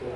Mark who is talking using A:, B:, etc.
A: 对